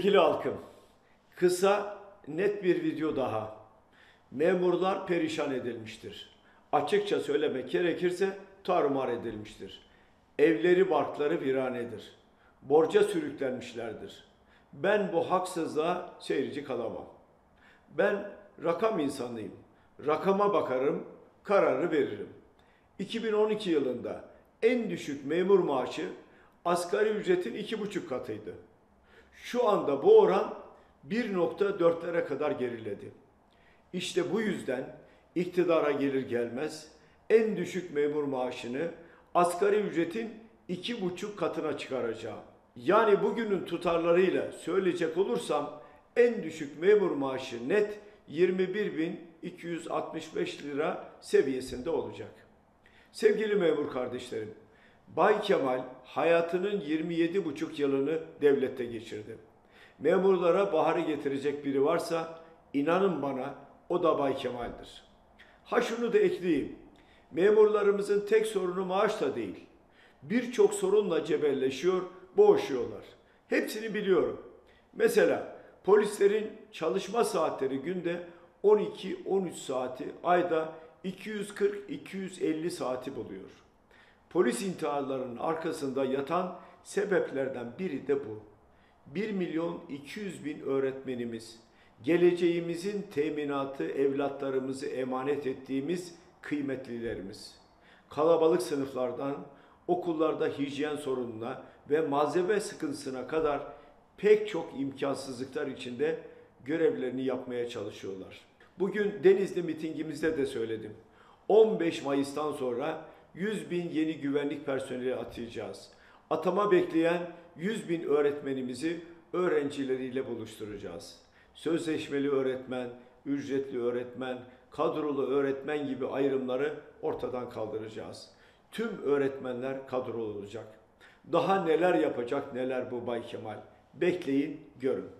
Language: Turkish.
Sevgili halkım, kısa net bir video daha. Memurlar perişan edilmiştir. Açıkça söylemek gerekirse tarumar edilmiştir. Evleri barkları viranedir. Borca sürüklenmişlerdir. Ben bu haksızlığa seyirci kalamam. Ben rakam insanıyım. Rakama bakarım, kararı veririm. 2012 yılında en düşük memur maaşı asgari ücretin iki buçuk katıydı. Şu anda bu oran 1.4'lere kadar geriledi. İşte bu yüzden iktidara gelir gelmez en düşük memur maaşını asgari ücretin iki buçuk katına çıkaracağım. Yani bugünün tutarlarıyla söyleyecek olursam en düşük memur maaşı net 21.265 lira seviyesinde olacak. Sevgili memur kardeşlerim, Bay Kemal hayatının 27,5 yılını devlette geçirdi. Memurlara baharı getirecek biri varsa inanın bana o da Bay Kemal'dir. Ha şunu da ekleyeyim. Memurlarımızın tek sorunu maaş da değil. Birçok sorunla cebelleşiyor, boğuşuyorlar. Hepsini biliyorum. Mesela polislerin çalışma saatleri günde 12-13 saati, ayda 240-250 saati buluyor. Polis intiharlarının arkasında yatan sebeplerden biri de bu. 1 milyon 200 bin öğretmenimiz, geleceğimizin teminatı evlatlarımızı emanet ettiğimiz kıymetlilerimiz. Kalabalık sınıflardan okullarda hijyen sorununa ve malzeme sıkıntısına kadar pek çok imkansızlıklar içinde görevlerini yapmaya çalışıyorlar. Bugün Denizli mitingimizde de söyledim. 15 Mayıs'tan sonra 100 bin yeni güvenlik personeli atayacağız. Atama bekleyen 100 bin öğretmenimizi öğrencileriyle buluşturacağız. Sözleşmeli öğretmen, ücretli öğretmen, kadrolu öğretmen gibi ayrımları ortadan kaldıracağız. Tüm öğretmenler kadrolu olacak. Daha neler yapacak neler bu Bay Kemal. Bekleyin, görün.